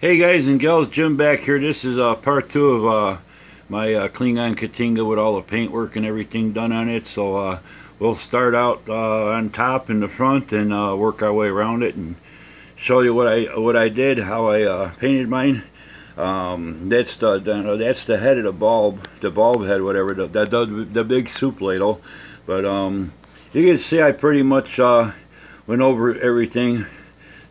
Hey guys and gals, Jim back here. This is uh, part two of uh, my uh, Klingon K'tinga with all the paintwork and everything done on it. So uh, we'll start out uh, on top in the front and uh, work our way around it and show you what I what I did, how I uh, painted mine. Um, that's the that's the head of the bulb, the bulb head, whatever the the, the big soup ladle. But um, you can see I pretty much went over everything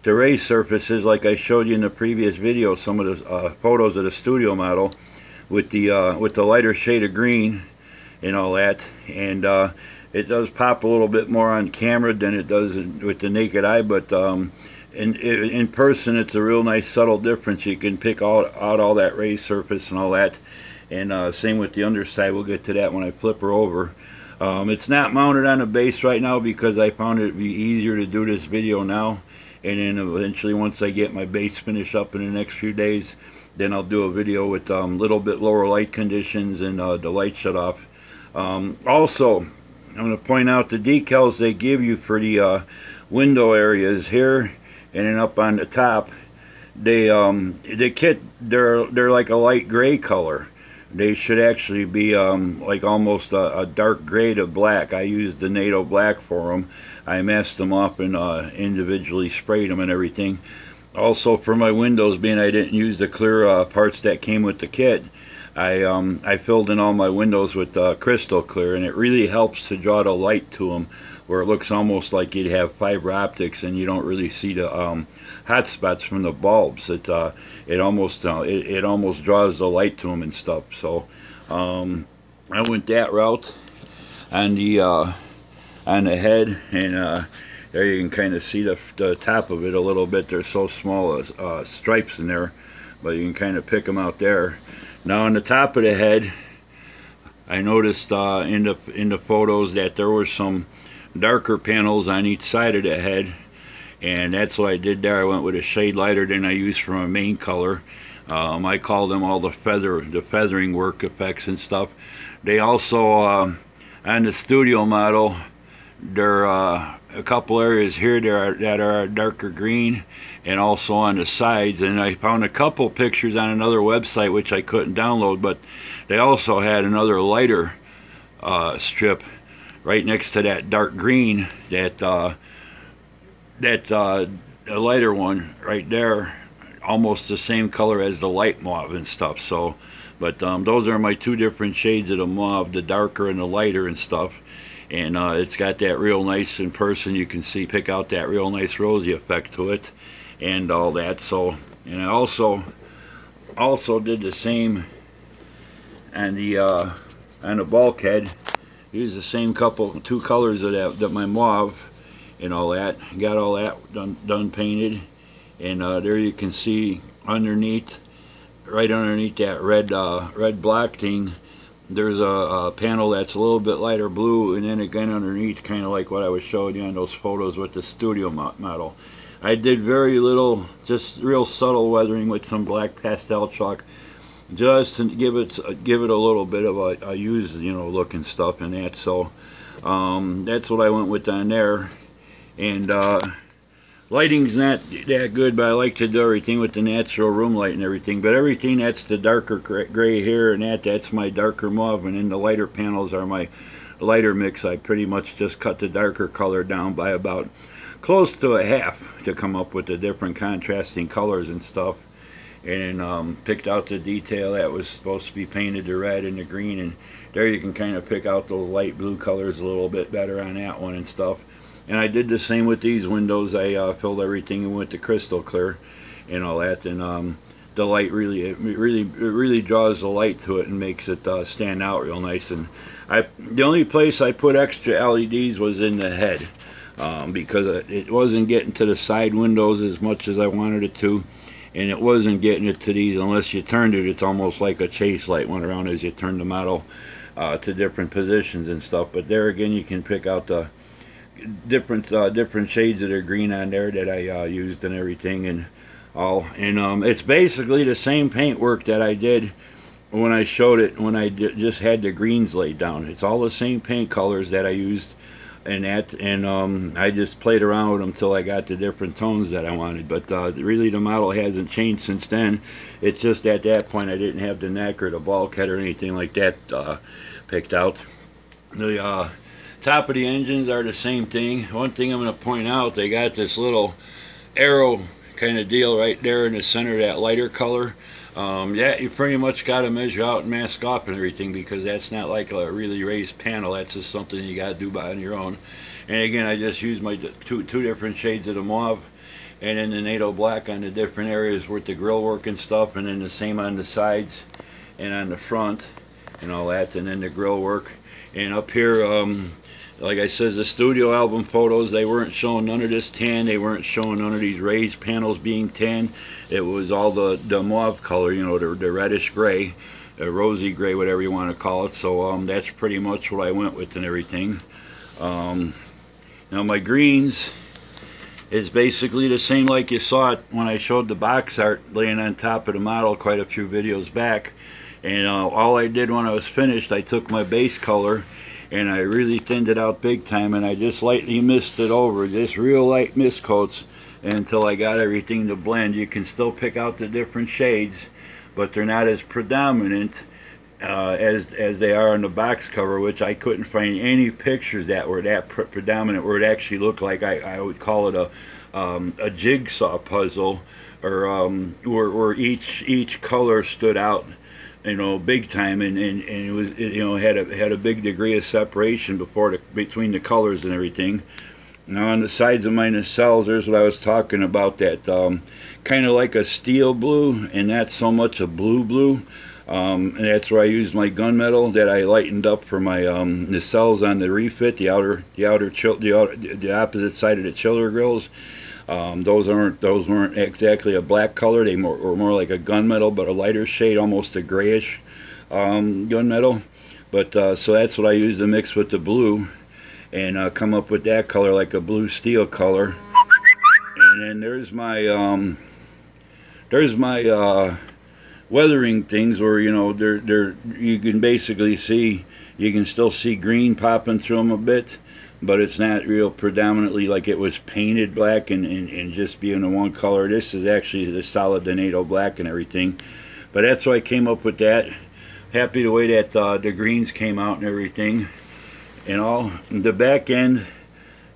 the raised surfaces like I showed you in the previous video some of the uh, photos of the studio model with the uh, with the lighter shade of green and all that. And uh, it does pop a little bit more on camera than it does with the naked eye but um, in, in person it's a real nice subtle difference. You can pick out, out all that raised surface and all that. And uh, same with the underside. We'll get to that when I flip her over. Um, it's not mounted on a base right now because I found it to be easier to do this video now and then eventually once I get my base finished up in the next few days then I'll do a video with a um, little bit lower light conditions and uh, the light shut off. Um, also I'm going to point out the decals they give you for the uh, window areas here and then up on the top. They um, the kit they're they're like a light gray color. They should actually be um, like almost a, a, dark gray to black. I used the NATO black for them I masked them off and uh, individually sprayed them and everything. Also for my windows, being I didn't use the clear uh, parts that came with the kit, I um, I filled in all my windows with uh, crystal clear, and it really helps to draw the light to them, where it looks almost like you'd have fiber optics, and you don't really see the um, hot spots from the bulbs. It uh, it almost uh, it, it almost draws the light to them and stuff. So um, I went that route, and the uh, on the head and uh, there you can kind of see the, the, top of it a little bit. There's so small uh, stripes in there but you can kind of pick them out there. Now on the top of the head I noticed uh, in the in the photos that there were some darker panels on each side of the head and that's what I did there. I went with a shade lighter than I used for my main color. Um, I call them all the feather the feathering work effects and stuff. They also uh, on the studio model there are a couple areas here that are, that are darker green and also on the sides. And I found a couple pictures on another website which I couldn't download but they also had another lighter uh, strip right next to that dark green that uh, that uh, lighter one right there almost the same color as the light mauve and stuff. So but um, those are my two different shades of the mauve the darker and the lighter and stuff and uh, it's got that real nice in person you can see pick out that real nice rosy effect to it and all that. So and I also also did the same on the uh, on the bulkhead. Use the same couple two colors of that, that my mauve and all that. Got all that done done painted. And uh, there you can see underneath right underneath that red uh, red black thing there's a, a, panel that's a little bit lighter blue and then again underneath kind of like what I was showing you on those photos with the studio model. I did very little, just real subtle weathering with some black pastel chalk just to give it give it a little bit of a, a used you know look and stuff and that so um, that's what I went with on there and uh, lighting's not that good, but I like to do everything with the natural room light and everything. But everything that's the darker gray here and that, that's my darker mauve, and then the lighter panels are my lighter mix. I pretty much just cut the darker color down by about close to a half to come up with the different contrasting colors and stuff. And um, picked out the detail that was supposed to be painted the red and the green, and there you can kind of pick out the light blue colors a little bit better on that one and stuff and I did the same with these windows. I uh, filled everything and went to crystal clear and all that. And um, the light really it really it really draws the light to it and makes it uh, stand out real nice. And I the only place I put extra LEDs was in the head um, because it wasn't getting to the side windows as much as I wanted it to. And it wasn't getting it to these unless you turned it. It's almost like a chase light went around as you turn the model uh, to different positions and stuff. But there again you can pick out the different uh, different shades of the green on there that I uh, used and everything and all. And um, it's basically the same paint work that I did when I showed it when I just had the greens laid down. It's all the same paint colors that I used and that and um, I just played around with them until I got the different tones that I wanted. But uh, really the model hasn't changed since then. It's just at that point I didn't have the neck or the bulkhead or anything like that uh, picked out. The uh, top of the engines are the same thing one thing I'm going to point out they got this little arrow kind of deal right there in the center that lighter color um, yeah, you pretty much got to measure out and mask off and everything because that's not like a really raised panel. That's just something you got to do by on your own. And again, I just used my two two different shades of the mauve and then the NATO black on the different areas with the grill work and stuff, and then the same on the sides and on the front and all that, and then the grill work. And up here, um, like I said, the studio album photos, they weren't showing none of this tan. They weren't showing none of these raised panels being tan. It was all the, the mauve color, you know, the, the reddish gray, the rosy gray, whatever you want to call it. So um, that's pretty much what I went with and everything. Um, now my greens is basically the same like you saw it when I showed the box art laying on top of the model quite a few videos back. And uh, all I did when I was finished, I took my base color and I really thinned it out big time and I just lightly mist it over just real light mist coats until I got everything to blend. You can still pick out the different shades but they're not as predominant uh, as as they are on the box cover which I couldn't find any pictures that were that pre predominant where it actually looked like I, I would call it a um, a jigsaw puzzle or um, where, where each each color stood out you know, big time, and, and, and it was, it, you know, had a had a big degree of separation before the between the colors and everything. Now on the sides of my nacelles, there's what I was talking about. That um, kind of like a steel blue, and not so much a blue blue. Um, and that's where I used my gunmetal that I lightened up for my um, nacelles on the refit, the outer, the outer, the, outer, the opposite side of the chiller grills. Um, those aren't those weren't exactly a black color. They more, were more like a gunmetal, but a lighter shade, almost a grayish um, gunmetal. But uh, so that's what I used to mix with the blue, and uh, come up with that color like a blue steel color. And then there's my um, there's my uh, weathering things where you know they're they're you can basically see you can still see green popping through them a bit but it's not real predominantly like it was painted black and, and, and just being a one color. This is actually the solid the NATO black and everything. But that's why I came up with that. Happy the way that uh, the greens came out and everything. And all the back end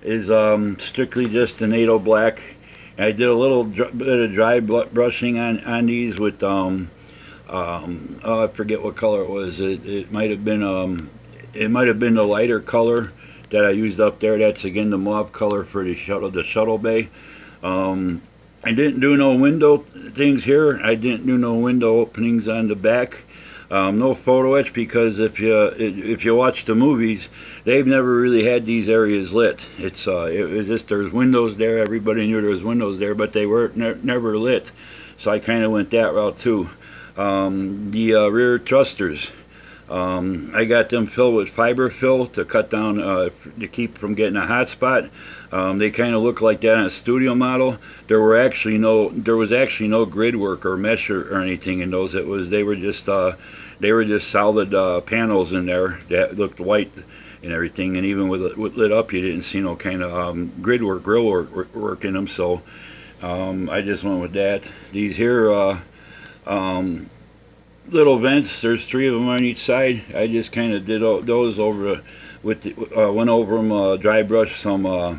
is um, strictly just the NATO black. I did a little bit of dry brushing on, on these with, um, um, oh, I forget what color it was. It, it might have been, um, it might have been the lighter color that I used up there. That's again the mauve color for the shuttle, the shuttle bay. Um, I didn't do no window things here. I didn't do no window openings on the back. Um, no photo etch because if you if you watch the movies, they've never really had these areas lit. It's uh, it, it just there's windows there. Everybody knew there was windows there, but they were ne never lit. So I kind of went that route too. Um, the uh, rear thrusters. Um, I got them filled with fiber fill to cut down, uh, to keep from getting a hot spot. Um, they kind of look like that on a studio model. There were actually no, there was actually no grid work or mesh or, or anything in those. It was, they were just, uh, they were just solid uh, panels in there that looked white and everything. And even with it lit up, you didn't see no kind of um, grid work, grill work, work in them. So um, I just went with that. These here, uh, um, little vents. There's three of them on each side. I just kind of did those over with the, uh, went over them uh, dry brush some uh,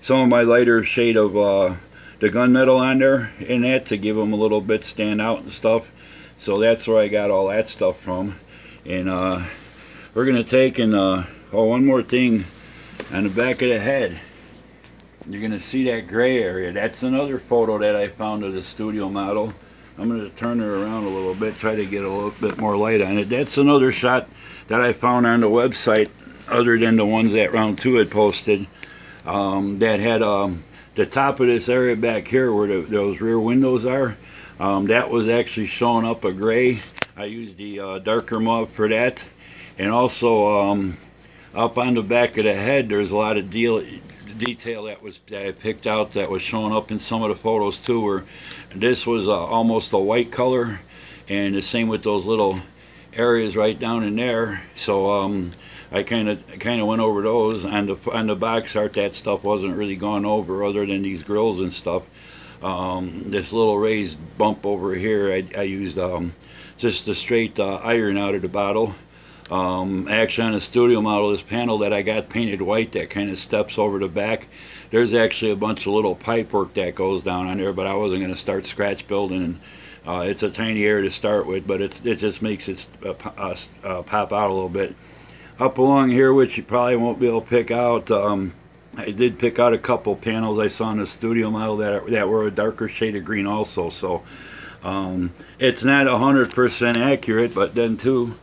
some of my lighter shade of uh, the gunmetal on there in that to give them a little bit stand out and stuff. So that's where I got all that stuff from. And uh, we're gonna take and uh, oh one more thing on the back of the head. You're gonna see that gray area. That's another photo that I found of the studio model. I'm going to turn her around a little bit, try to get a little bit more light on it. That's another shot that I found on the website, other than the ones that Round 2 had posted, um, that had um, the top of this area back here where the, those rear windows are. Um, that was actually showing up a gray. I used the uh, darker mauve for that. And also um, up on the back of the head, there's a lot of deal, detail that was that I picked out that was showing up in some of the photos too where this was uh, almost a white color and the same with those little areas right down in there so um, I kind of kind of went over those on the on the box art. That stuff wasn't really gone over, other than these grills and stuff. Um, this little raised bump over here, I, I used um, just a straight uh, iron out of the bottle. Um, actually, on the studio model, this panel that I got painted white that kind of steps over the back, there's actually a bunch of little pipe work that goes down on there, but I wasn't going to start scratch building. And, uh, it's a tiny area to start with, but it just makes it uh, uh, uh, pop out a little bit. Up along here, which you probably won't be able to pick out, um, I did pick out a couple panels I saw in the studio model that, that were a darker shade of green also. So um, it's not 100% accurate, but then too,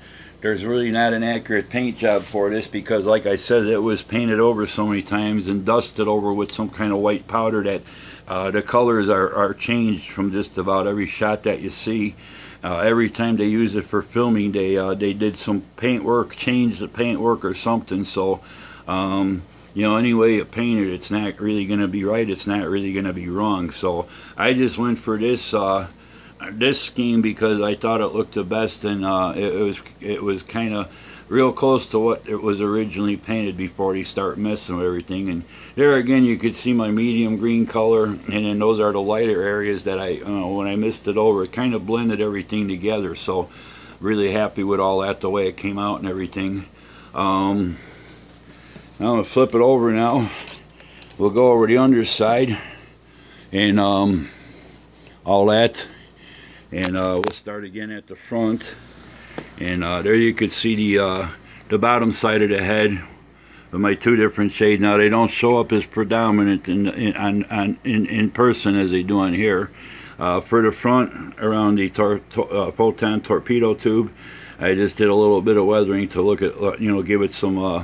there's really not an accurate paint job for this because like I said it was painted over so many times and dusted over with some kind of white powder that uh, the colors are, are changed from just about every shot that you see. Uh, every time they use it for filming they uh, they did some paint work changed the paint work or something. So um, you know any way you paint it it's not really going to be right it's not really going to be wrong. So I just went for this uh, this scheme because I thought it looked the best and uh, it, was it was kind of real close to what it was originally painted before they start messing with everything. And there again you could see my medium green color and then those are the lighter areas that I know, when I missed it over it kind of blended everything together. So really happy with all that the way it came out and everything. Um, I'm gonna flip it over now. We'll go over the underside and um, all that and uh, we'll start again at the front and uh, there you could see the uh, the bottom side of the head of my two different shades now they don't show up as predominant in in, on, on, in, in person as they do on here uh, for the front around the tor to uh, photon torpedo tube I just did a little bit of weathering to look at you know give it some uh,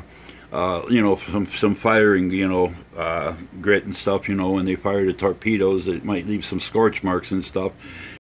uh, you know, some some firing, you know, uh, grit and stuff. You know, when they fire the torpedoes, it might leave some scorch marks and stuff.